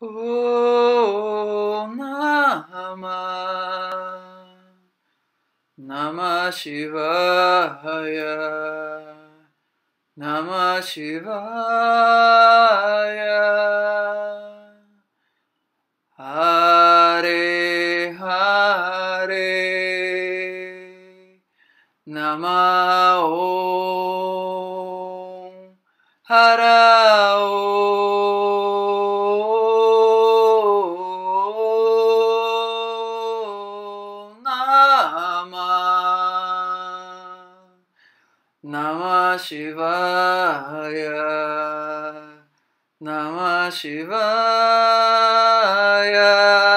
Om Namah Namah Shivaya. Namah Shivaya. Hare Hare. Namah Namah Shivaya Namah Shivaya Hare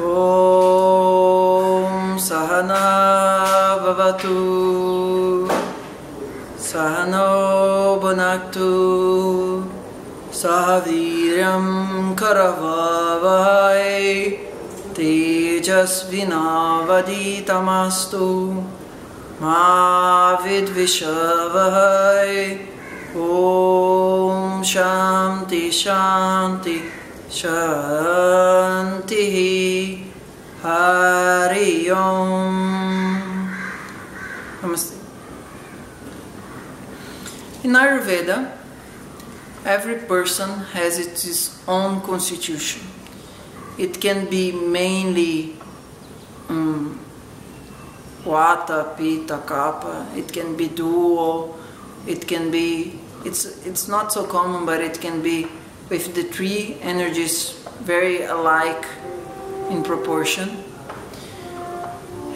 ॐ सहना भवतु। सहनो भुनक्तु। सह वीर्यं करवावहै। तेजस्विनावदीतमस्तु मा विद्विषवहै। ॐ शान्ति शान्ति शान्तिः हरि ओम् Namaste. In Ayurveda, every person has its own constitution. It can be mainly um, Vata, Pitta, Kapha. It can be dual. It can be. It's it's not so common, but it can be with the three energies very alike in proportion.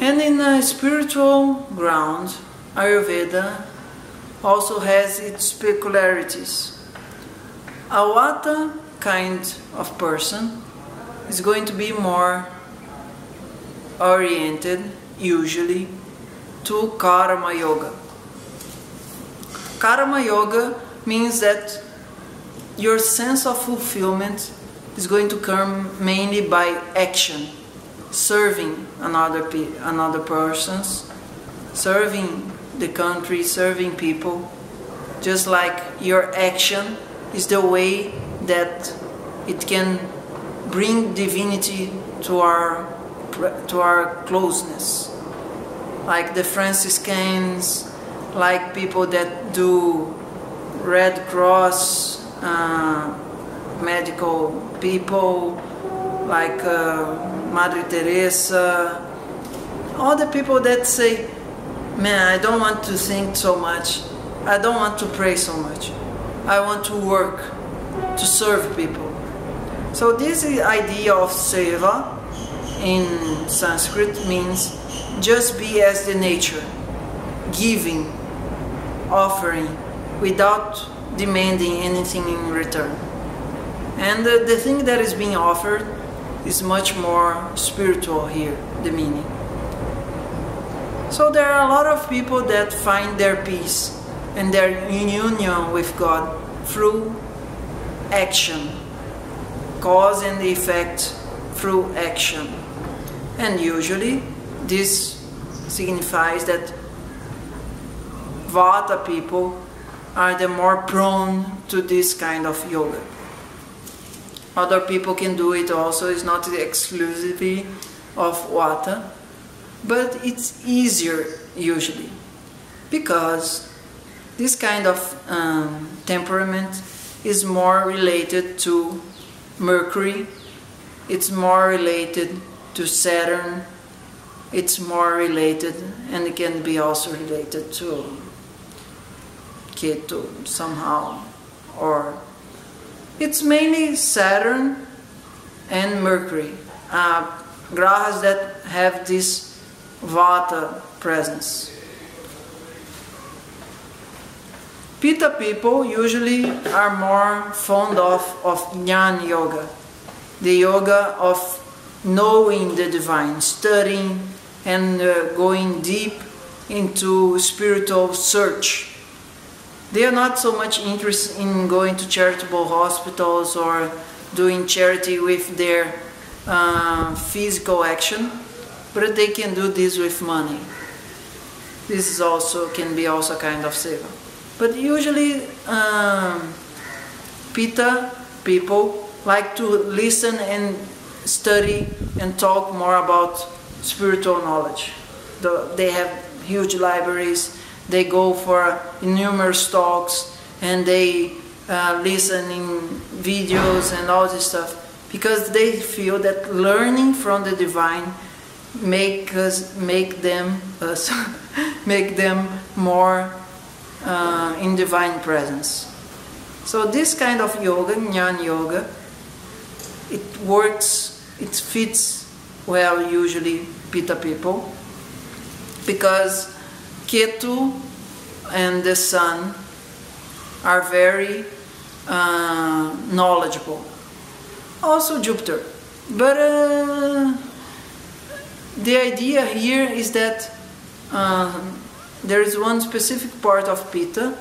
And in a spiritual ground, Ayurveda also has its peculiarities. A Vata kind of person is going to be more oriented, usually, to Karma Yoga. Karma Yoga means that your sense of fulfillment is going to come mainly by action, serving another pe- another persons, serving the country, serving people. Just like your action is the way that it can bring divinity to our to our closeness. Like the Franciscans, like people that do Red Cross uh, medical people like uh, Madre Teresa, all the people that say, Man, I don't want to think so much, I don't want to pray so much, I want to work to serve people. So, this idea of seva in Sanskrit means just be as the nature, giving, offering, without demanding anything in return. And the, thing that is being offered is much more spiritual here, the meaning. So there are a lot of people that find their peace and their union with God through action, cause and effect through action. And usually this signifies that Vata people are the more prone to this kind of yoga. Other people can do it also, it's not exclusively of Vata, but it's easier usually because this kind of um, temperament is more related to Mercury, it's more related to Saturn, it's more related and it can be also related to Ketu somehow or it's mainly Saturn and Mercury uh, grahas that have this Vata presence. Pitta people usually are more fond of, of Jnana Yoga, the yoga of knowing the divine, studying and uh, going deep into spiritual search. They are not so much interested in going to charitable hospitals or doing charity with their uh, physical action, but they can do this with money. This is also can be also kind of seva. But usually, um, Pitta people like to listen and study and talk more about spiritual knowledge. The, they have huge libraries. They go for numerous talks and they uh, listen in videos and all this stuff because they feel that learning from the divine make us make them us make them more uh, in divine presence. So this kind of yoga, Jnana yoga, it works, it fits well usually Pitta people because Ketu and the sun are very uh, knowledgeable. Also Jupiter. But uh, the idea here is that uh, there is one specific part of Pitta,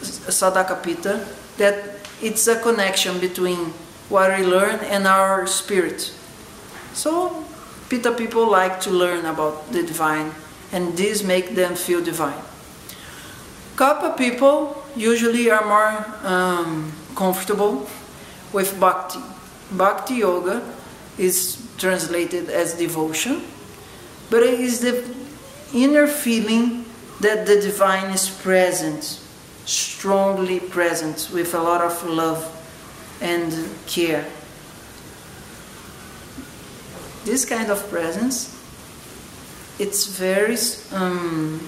Sadaka Pitta, that it's a connection between what we learn and our spirit. So Pitta people like to learn about the divine and this make them feel divine. Kapha people usually are more um, comfortable with bhakti. Bhakti yoga is translated as devotion, but it is the inner feeling that the divine is present, strongly present, with a lot of love and care. This kind of presence, it's very um,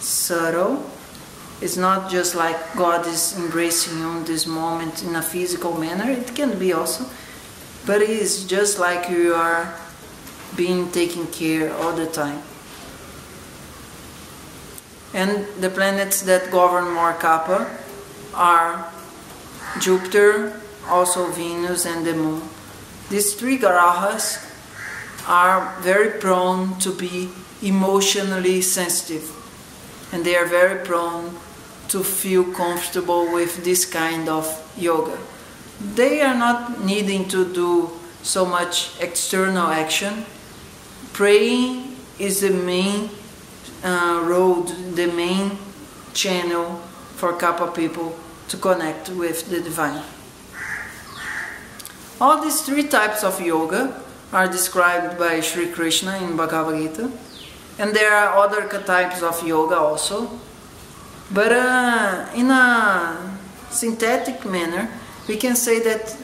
subtle. It's not just like God is embracing you in this moment in a physical manner. It can be also, but it is just like you are being taken care all the time. And the planets that govern more Kapha are Jupiter, also Venus, and the Moon. These three grahas are very prone to be emotionally sensitive, and they are very prone to feel comfortable with this kind of yoga. They are not needing to do so much external action. Praying is the main uh, road, the main channel for Kapha people to connect with the divine. All these three types of yoga are described by Sri Krishna in Bhagavad Gita, and there are other types of yoga also. But uh, in a synthetic manner, we can say that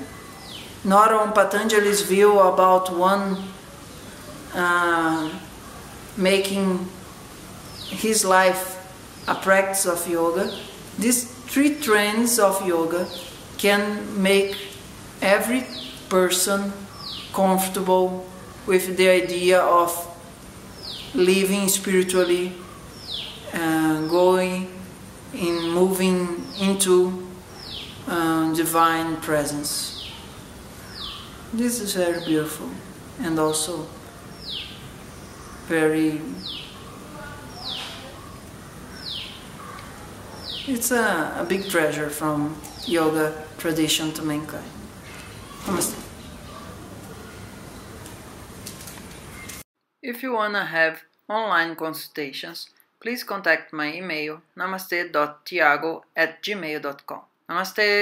not Patanjali's view about one uh, making his life a practice of yoga, these three trends of yoga can make every person comfortable with the idea of living spiritually, uh, going in moving into uh, divine presence. This is very beautiful and also very it's a, a big treasure from yoga tradition to mankind. Namaste. If you wanna have online consultations, please contact my email namaste.tiago at gmail.com. Namaste!